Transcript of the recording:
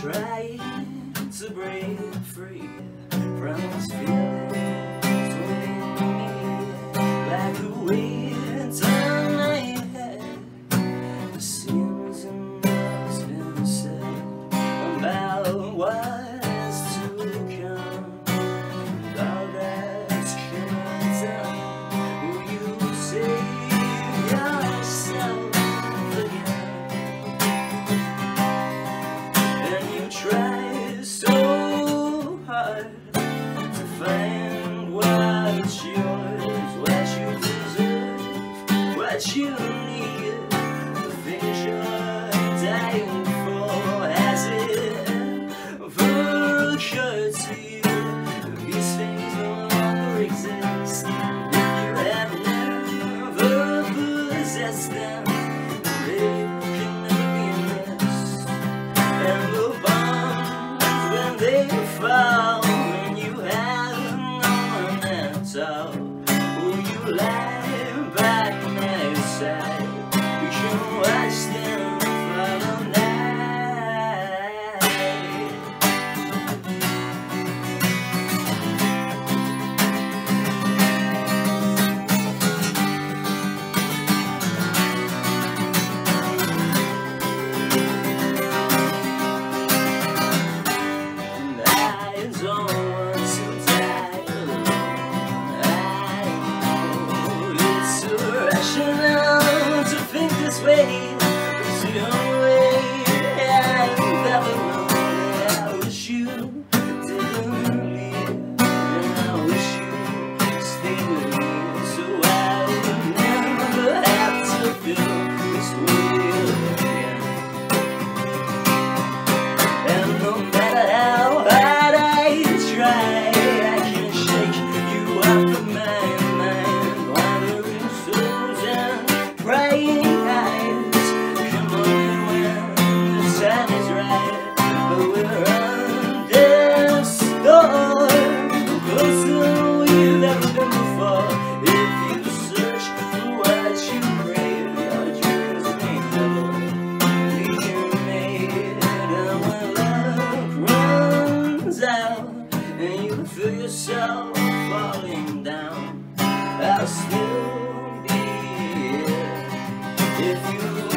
trying to break free from this feeling that you need to finish your day for as if ever occurred to you. These things no longer exist. If you have never possessed them. They can never be missed. And when they baby. you.